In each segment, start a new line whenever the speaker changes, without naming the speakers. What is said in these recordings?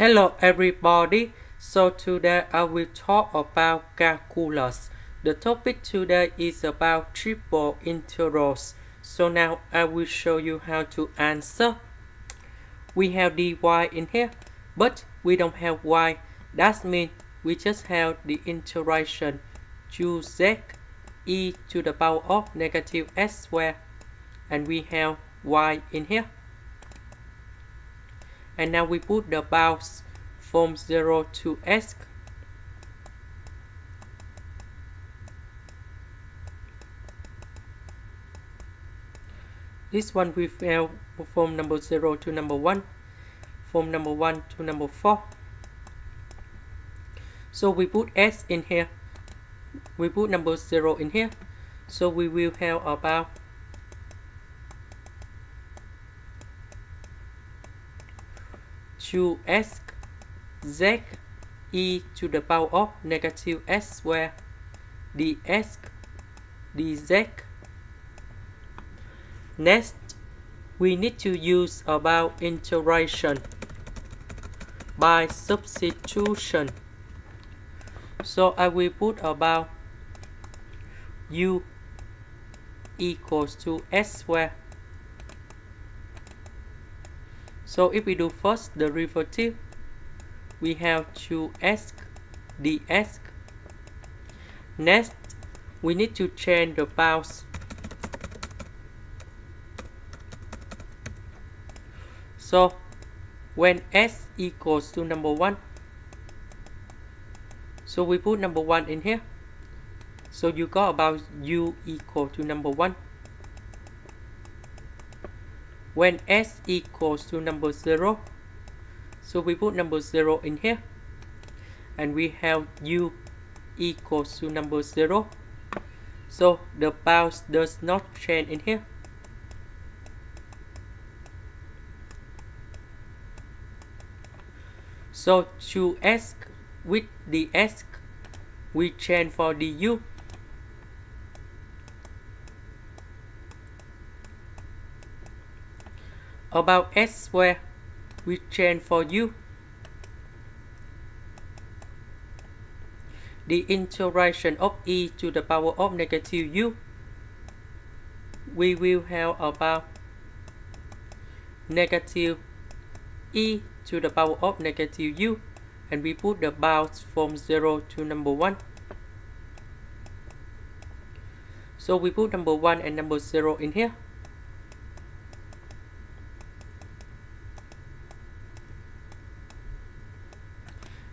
Hello everybody. So today I will talk about calculus. The topic today is about triple integrals. So now I will show you how to answer. We have dy in here, but we don't have y. That means we just have the integration to z e to the power of negative x squared. And we have y in here and now we put the bounds from 0 to x. This one we have uh, from number 0 to number 1 from number 1 to number 4 so we put x in here. We put number 0 in here. So we will have about 2x z e to the power of negative x square dx dz next we need to use about integration by substitution. So I will put about u equals to x square So if we do first derivative, we have to x dx. Next, we need to change the bounds. So when x equals to number 1, so we put number 1 in here. So you got about u equal to number 1 when x equals to number 0 so we put number 0 in here. And we have u equals to number 0 so the bounds does not change in here. So to x with the x we change for the about x where we change for u. The integration of e to the power of negative u we will have about negative e to the power of negative u and we put the bounds from 0 to number 1 so we put number 1 and number 0 in here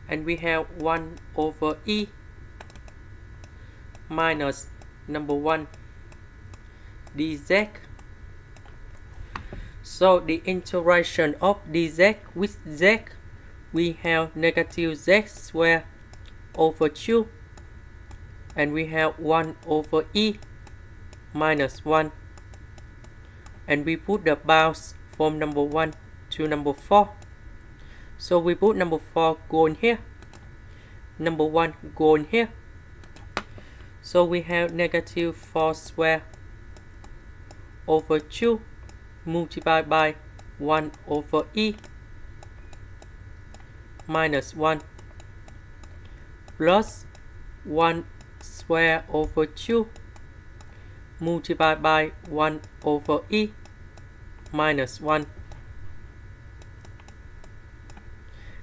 and we have 1 over e minus number 1 dz. So the integration of dz with z we have negative z square over 2 and we have 1 over e minus 1 and we put the bounds from number 1 to number 4 so we put number 4 go in here. Number 1 go in here. So we have negative 4 square over 2 multiplied by 1 over e minus 1 plus 1 square over 2 multiplied by 1 over e minus 1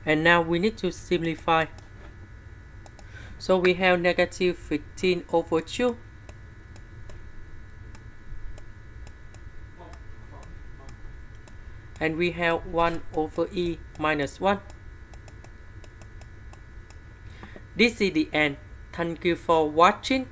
and now we need to simplify. So we have negative 15 over 2 and we have 1 over e minus 1 this is the end. Thank you for watching